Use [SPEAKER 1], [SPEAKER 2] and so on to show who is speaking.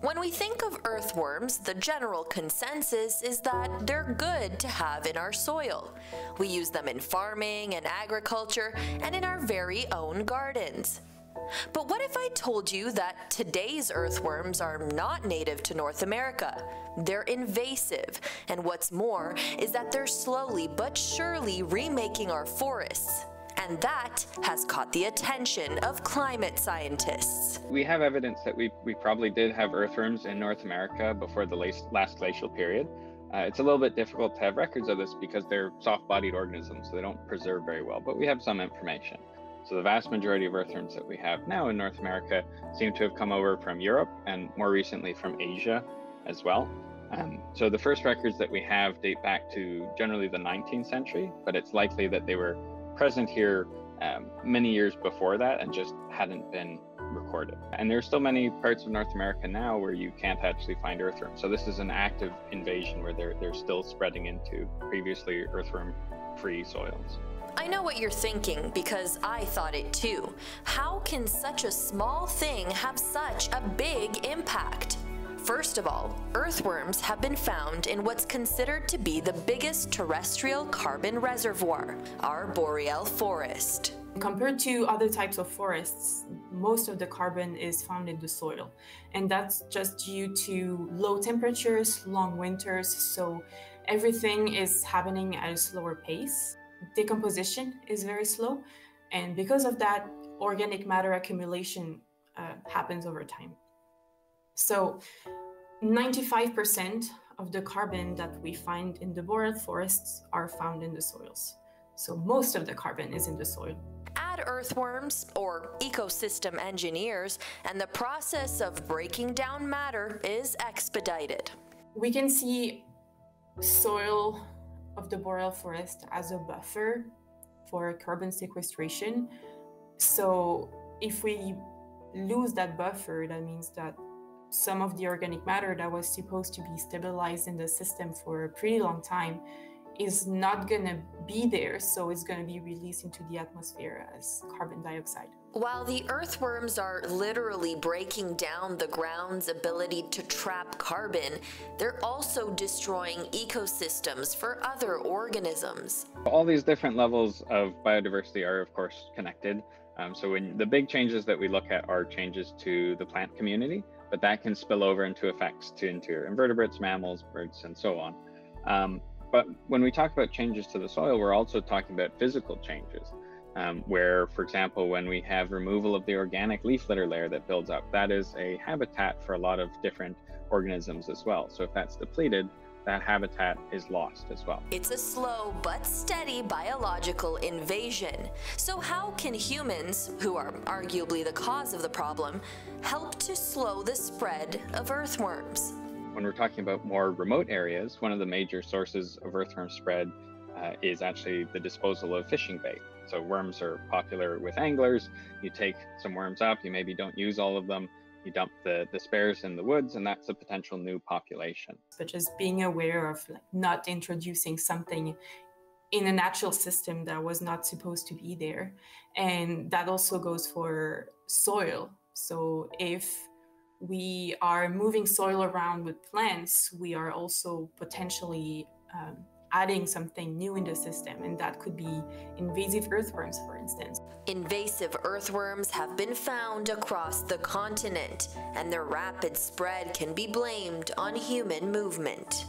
[SPEAKER 1] When we think of earthworms, the general consensus is that they're good to have in our soil. We use them in farming and agriculture and in our very own gardens. But what if I told you that today's earthworms are not native to North America? They're invasive, and what's more is that they're slowly but surely remaking our forests. And that has caught the attention of climate scientists.
[SPEAKER 2] We have evidence that we, we probably did have earthworms in North America before the last last glacial period. Uh, it's a little bit difficult to have records of this because they're soft bodied organisms, so they don't preserve very well, but we have some information. So the vast majority of earthworms that we have now in North America seem to have come over from Europe and more recently from Asia as well. Um, so the first records that we have date back to generally the 19th century, but it's likely that they were present here um, many years before that and just hadn't been recorded. And there's still many parts of North America now where you can't actually find earthworms. So this is an active invasion where they're, they're still spreading into previously earthworm-free soils.
[SPEAKER 1] I know what you're thinking because I thought it too. How can such a small thing have such a big impact? First of all, earthworms have been found in what's considered to be the biggest terrestrial carbon reservoir, our boreal forest.
[SPEAKER 3] Compared to other types of forests, most of the carbon is found in the soil. And that's just due to low temperatures, long winters, so everything is happening at a slower pace decomposition is very slow. And because of that, organic matter accumulation uh, happens over time. So 95% of the carbon that we find in the boreal forests are found in the soils. So most of the carbon is in the soil.
[SPEAKER 1] Add earthworms or ecosystem engineers, and the process of breaking down matter is expedited.
[SPEAKER 3] We can see soil of the boreal forest as a buffer for carbon sequestration. So if we lose that buffer, that means that some of the organic matter that was supposed to be stabilized in the system for a pretty long time is not going to be there, so it's going to be released into the atmosphere as carbon dioxide.
[SPEAKER 1] While the earthworms are literally breaking down the ground's ability to trap carbon, they're also destroying ecosystems for other organisms.
[SPEAKER 2] All these different levels of biodiversity are, of course, connected. Um, so when the big changes that we look at are changes to the plant community, but that can spill over into effects to interior invertebrates, mammals, birds, and so on. Um, but when we talk about changes to the soil, we're also talking about physical changes. Um, where, for example, when we have removal of the organic leaf litter layer that builds up, that is a habitat for a lot of different organisms as well. So if that's depleted, that habitat is lost as well.
[SPEAKER 1] It's a slow but steady biological invasion. So how can humans, who are arguably the cause of the problem, help to slow the spread of earthworms?
[SPEAKER 2] When we're talking about more remote areas, one of the major sources of earthworm spread uh, is actually the disposal of fishing bait. So worms are popular with anglers. You take some worms up, you maybe don't use all of them, you dump the, the spares in the woods, and that's a potential new population.
[SPEAKER 3] But just being aware of like, not introducing something in a natural system that was not supposed to be there. And that also goes for soil. So if we are moving soil around with plants, we are also potentially um, adding something new in the system, and that could be invasive earthworms, for instance.
[SPEAKER 1] Invasive earthworms have been found across the continent, and their rapid spread can be blamed on human movement.